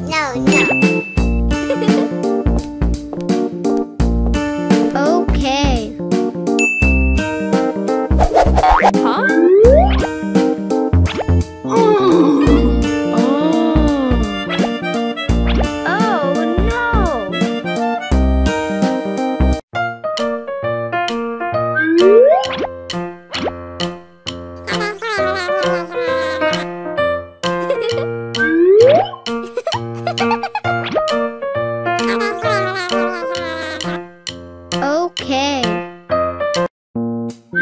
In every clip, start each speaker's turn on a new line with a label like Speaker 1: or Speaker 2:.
Speaker 1: No,
Speaker 2: no,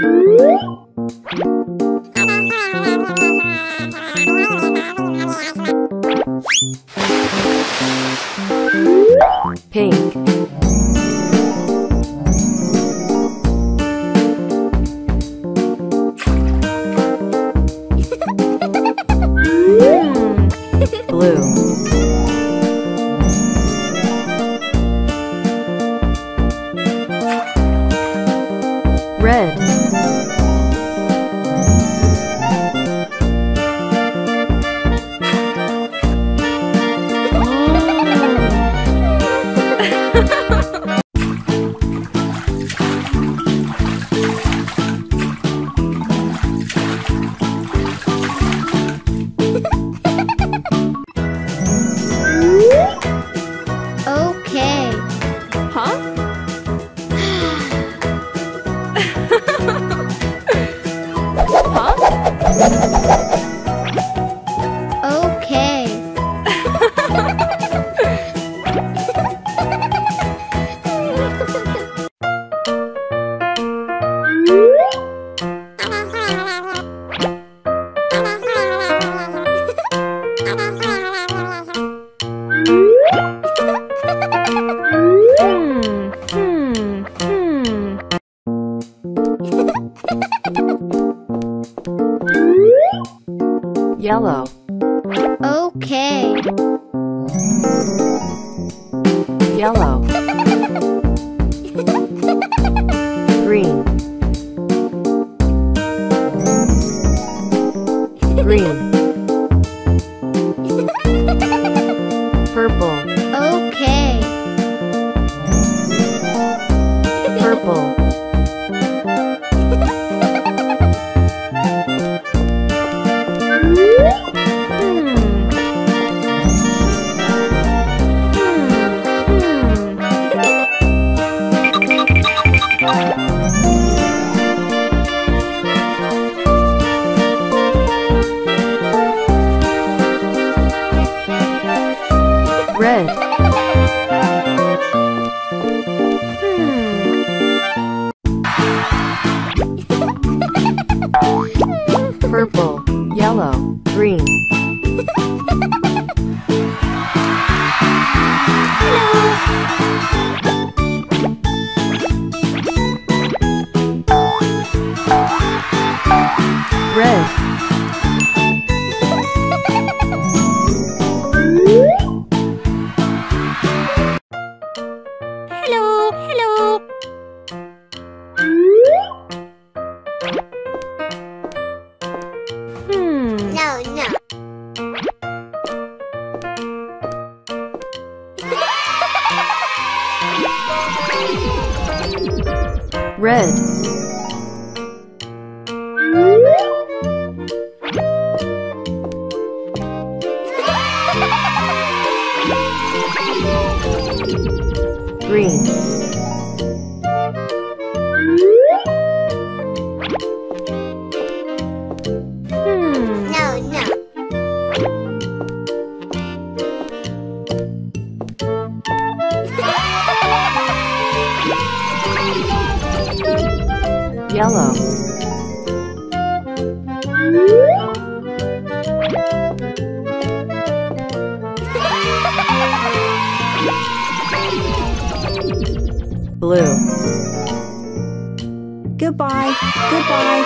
Speaker 3: Thank. Red, blue,
Speaker 4: Goodbye. Goodbye.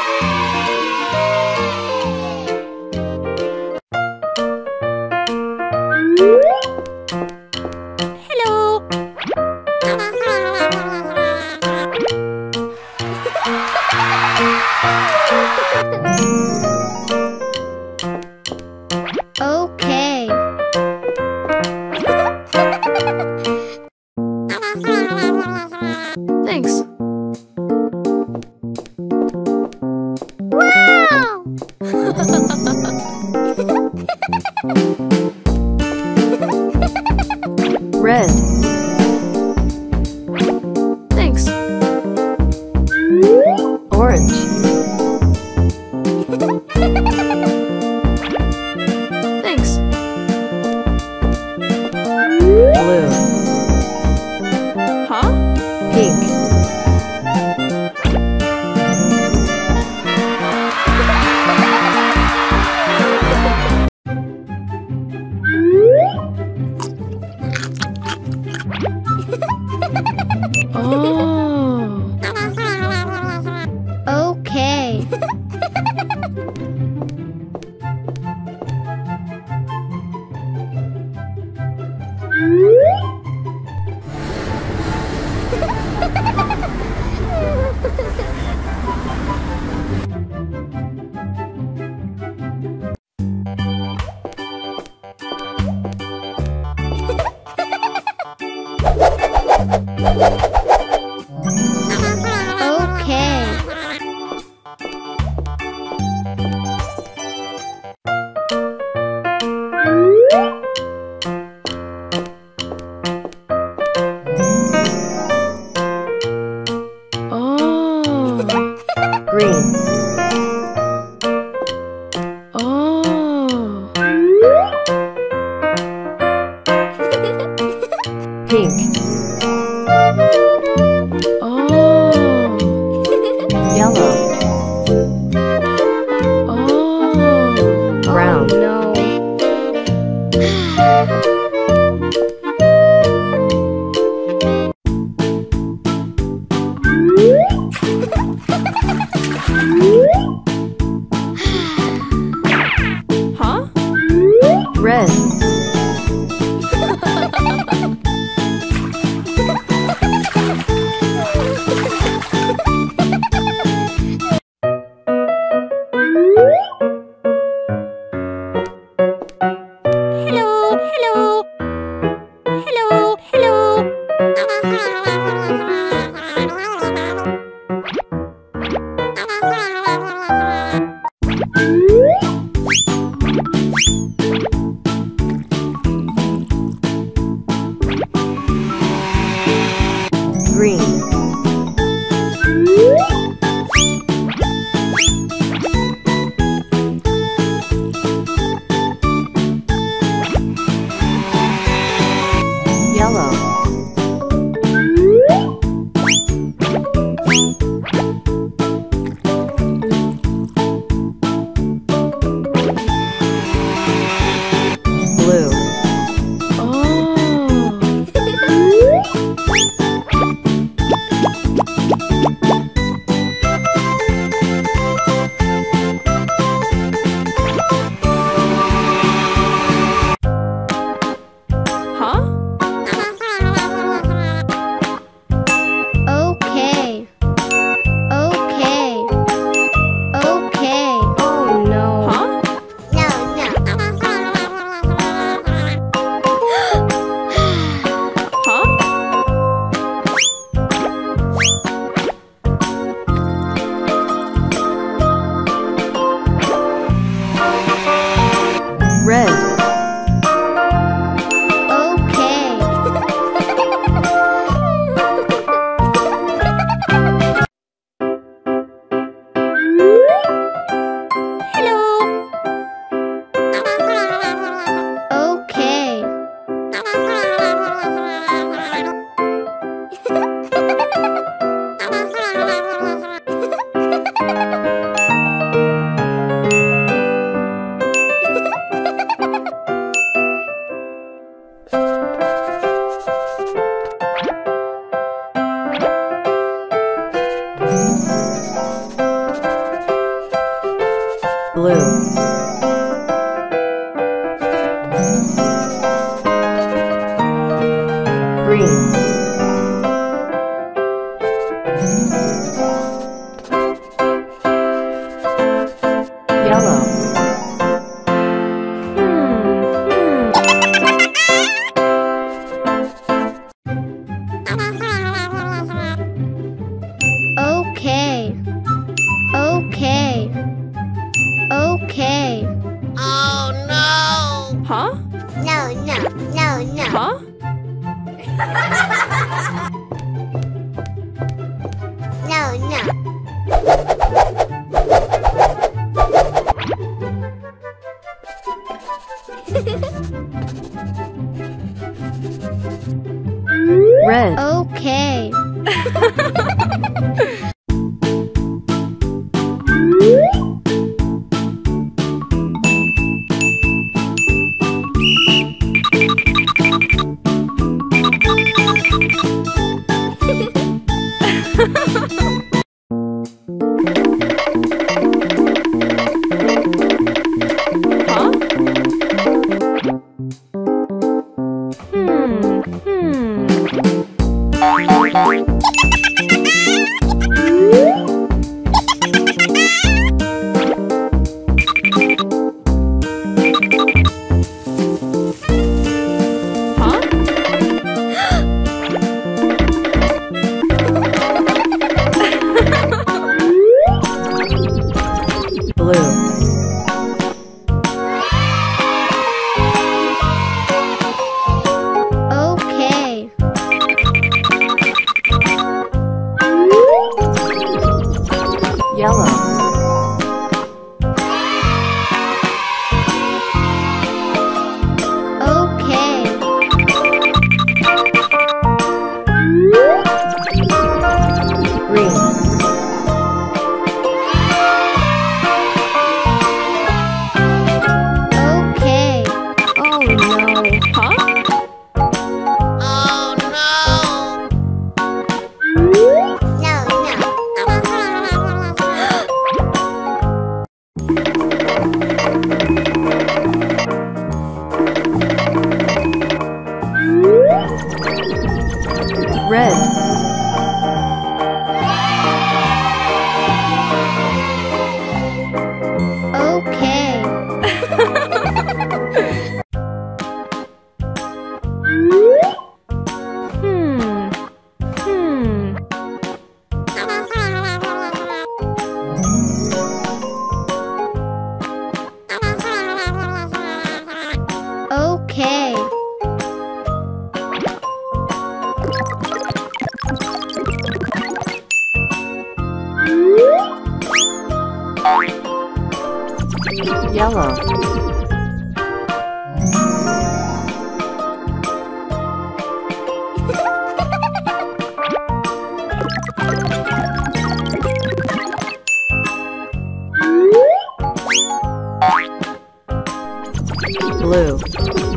Speaker 3: Blue.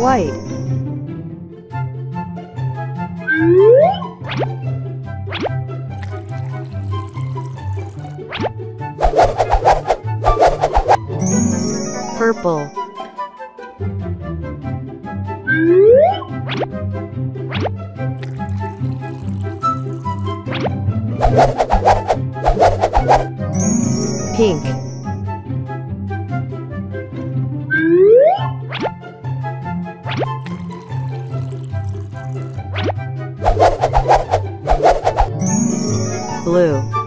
Speaker 3: White. Purple. Pink. Blue.